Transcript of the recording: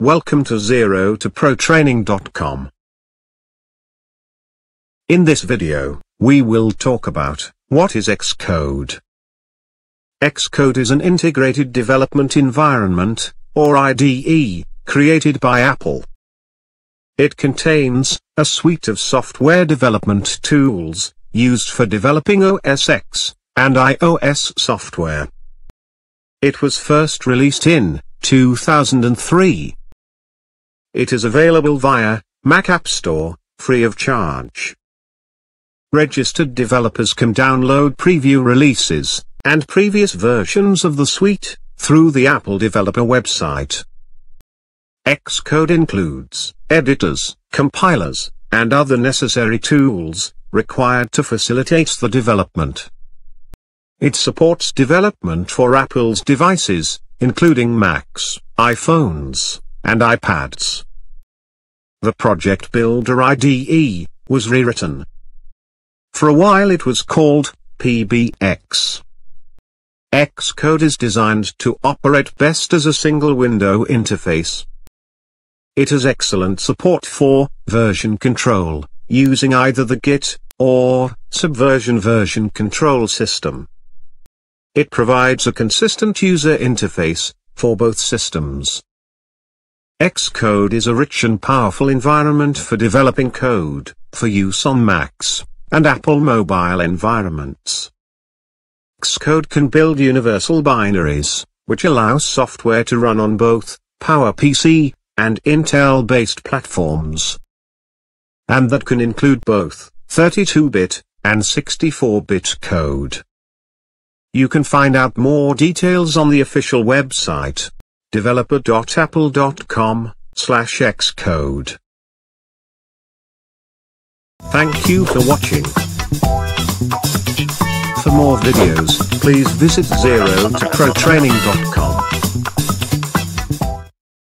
Welcome to Zero to ProTraining.com. In this video, we will talk about what is Xcode. Xcode is an integrated development environment, or IDE, created by Apple. It contains a suite of software development tools used for developing OS X and iOS software. It was first released in 2003. It is available via Mac App Store, free of charge. Registered developers can download preview releases and previous versions of the suite through the Apple Developer website. Xcode includes editors, compilers, and other necessary tools required to facilitate the development. It supports development for Apple's devices, including Macs, iPhones, and iPads. The Project Builder IDE was rewritten. For a while it was called PBX. Xcode is designed to operate best as a single window interface. It has excellent support for version control, using either the Git or Subversion version control system. It provides a consistent user interface for both systems. Xcode is a rich and powerful environment for developing code, for use on Macs, and Apple mobile environments. Xcode can build universal binaries, which allow software to run on both PowerPC and Intel-based platforms. And that can include both 32-bit and 64-bit code. You can find out more details on the official website, developer.apple.com, slash xcode. Thank you for watching. For more videos, please visit zero to.